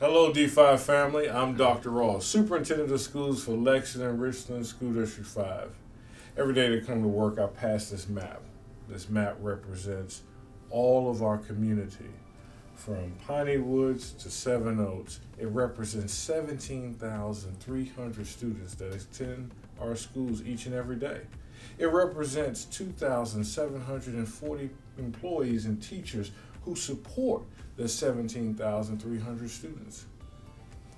Hello, D5 family. I'm Dr. Ross, Superintendent of Schools for Lexington Richland School District 5. Every day to come to work, I pass this map. This map represents all of our community from Piney Woods to Seven Oaks. It represents 17,300 students that attend our schools each and every day. It represents 2,740 employees and teachers who support the 17,300 students.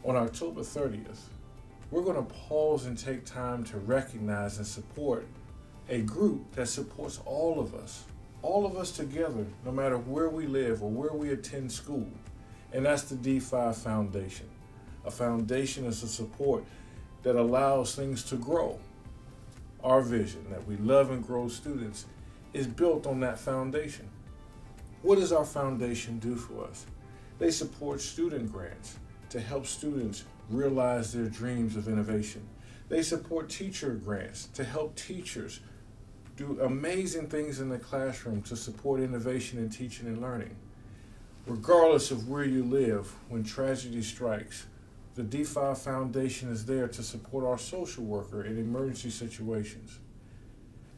On October 30th, we're going to pause and take time to recognize and support a group that supports all of us, all of us together, no matter where we live or where we attend school. And that's the D5 Foundation. A foundation is a support that allows things to grow. Our vision that we love and grow students is built on that foundation. What does our foundation do for us? They support student grants to help students realize their dreams of innovation. They support teacher grants to help teachers do amazing things in the classroom to support innovation in teaching and learning. Regardless of where you live, when tragedy strikes, the D5 Foundation is there to support our social worker in emergency situations.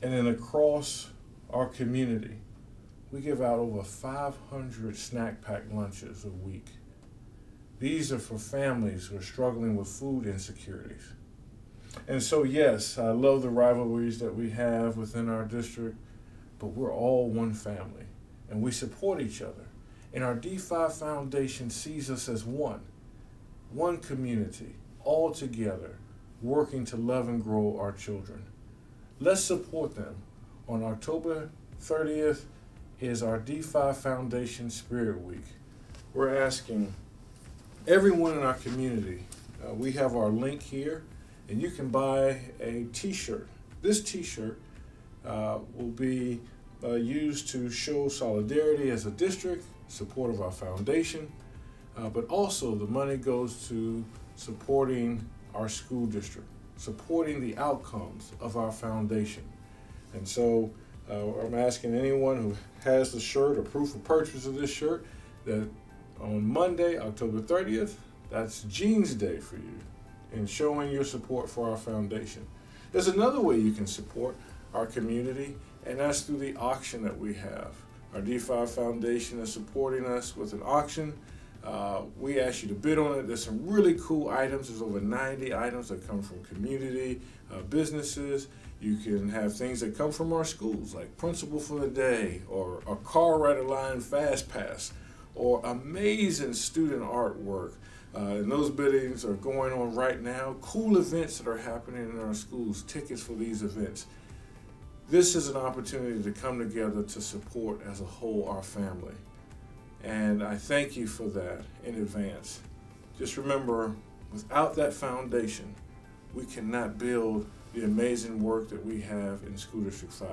And then across our community, we give out over 500 snack pack lunches a week. These are for families who are struggling with food insecurities. And so, yes, I love the rivalries that we have within our district, but we're all one family and we support each other. And our D5 Foundation sees us as one, one community, all together, working to love and grow our children. Let's support them on October 30th is our D5 Foundation Spirit Week. We're asking everyone in our community, uh, we have our link here, and you can buy a t shirt. This t shirt uh, will be uh, used to show solidarity as a district, support of our foundation, uh, but also the money goes to supporting our school district, supporting the outcomes of our foundation. And so uh, I'm asking anyone who has the shirt or proof of purchase of this shirt that on Monday, October 30th, that's Jeans Day for you in showing your support for our foundation. There's another way you can support our community, and that's through the auction that we have. Our D5 Foundation is supporting us with an auction. Uh, we ask you to bid on it. There's some really cool items. There's over 90 items that come from community, uh, businesses. You can have things that come from our schools, like Principal for the Day, or a car ride line fast pass, or amazing student artwork. Uh, and those biddings are going on right now. Cool events that are happening in our schools, tickets for these events. This is an opportunity to come together to support as a whole our family. And I thank you for that in advance. Just remember, without that foundation, we cannot build the amazing work that we have in School District 5.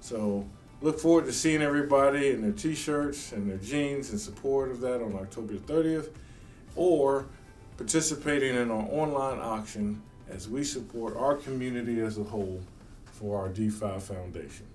So look forward to seeing everybody in their t-shirts and their jeans in support of that on October 30th or participating in our online auction as we support our community as a whole for our D5 Foundation.